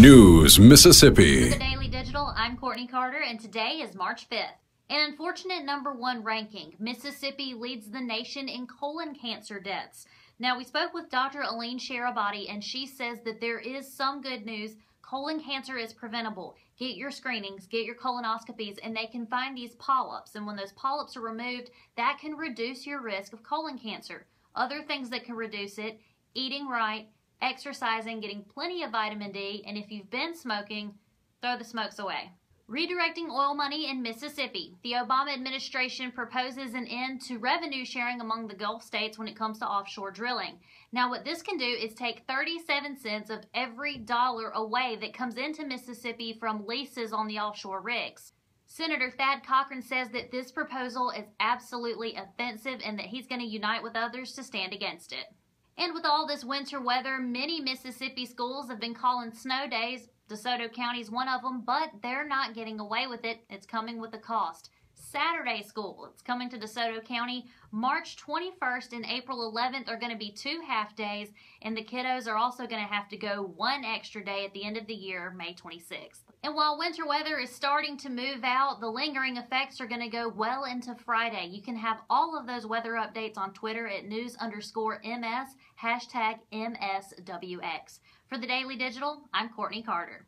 News Mississippi. For the Daily Digital, I'm Courtney Carter, and today is March 5th. An unfortunate number one ranking, Mississippi leads the nation in colon cancer deaths. Now, we spoke with Dr. Aline Sharabati, and she says that there is some good news. Colon cancer is preventable. Get your screenings, get your colonoscopies, and they can find these polyps. And when those polyps are removed, that can reduce your risk of colon cancer. Other things that can reduce it eating right, exercising, getting plenty of vitamin D, and if you've been smoking, throw the smokes away. Redirecting oil money in Mississippi. The Obama administration proposes an end to revenue sharing among the Gulf states when it comes to offshore drilling. Now, what this can do is take 37 cents of every dollar away that comes into Mississippi from leases on the offshore rigs. Senator Thad Cochran says that this proposal is absolutely offensive and that he's going to unite with others to stand against it. And with all this winter weather, many Mississippi schools have been calling snow days. DeSoto County is one of them, but they're not getting away with it. It's coming with a cost. Saturday school, it's coming to DeSoto County. March 21st and April 11th are going to be two half days, and the kiddos are also going to have to go one extra day at the end of the year, May 26th. And while winter weather is starting to move out, the lingering effects are going to go well into Friday. You can have all of those weather updates on Twitter at news underscore MS, hashtag MSWX. For the Daily Digital, I'm Courtney Carter.